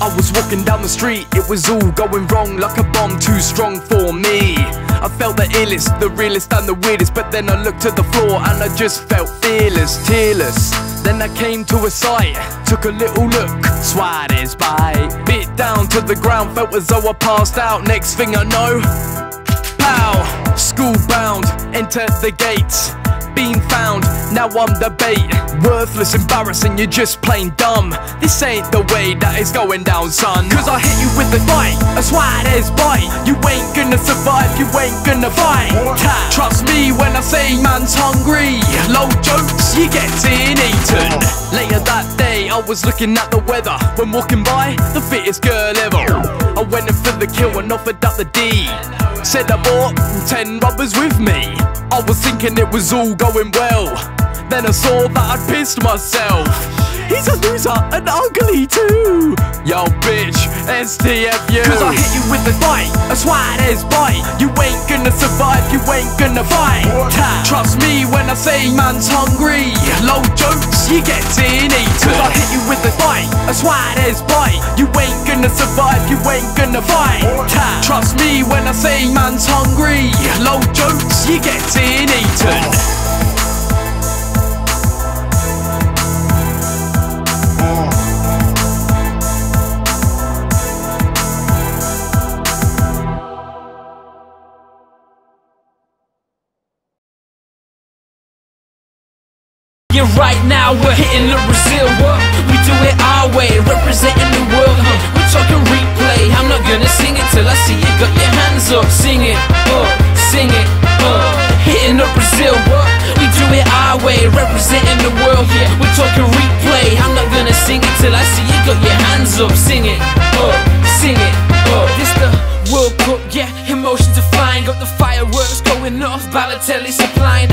I was walking down the street, it was all going wrong like a bomb too strong for me. I felt the illest, the realest, and the weirdest, but then I looked to the floor and I just felt fearless, tearless. Then I came to a sight, took a little look, Suarez bite. Bit down to the ground, felt as though I passed out. Next thing I know, pow, school bound, entered the gates been found, now I'm the bait. Worthless, embarrassing, you're just plain dumb. This ain't the way that it's going down, son. Cause I hit you with the fight, a Suarez bite. You ain't gonna survive, you ain't gonna fight. Trust me when I say man's hungry. Low jokes, you getting eaten. Later that day, I was looking at the weather. When walking by, the fittest girl ever. I went in for the kill and offered up the D Said I bought ten rubbers with me. I was thinking it was all going well. Then I saw that I'd pissed myself. He's a loser and ugly too. Yo, bitch, STFU. Cause I hit you with the fight, a Suarez bite. You ain't gonna survive, you ain't gonna fight. Trust me when I say man's hungry. Low jokes, you getting eaten. Cause I hit you with the fight, a Suarez bite. You ain't gonna survive, you ain't gonna fight. Trust me when I say man's hungry. Low jokes, you getting eaten. Right now we're hitting the Brazil. We do it our way, representing the world. We're talking replay. I'm not gonna sing it till I see you got your hands up. Sing it, uh, sing it, uh. Hitting the Brazil. We do it our way, representing the world. Yeah, we're talking replay. I'm not gonna sing it till I see you got your hands up. Sing it, uh, sing it, uh. This the World Cup, yeah. Emotions are flying, got the fireworks going off. Balotelli supplying.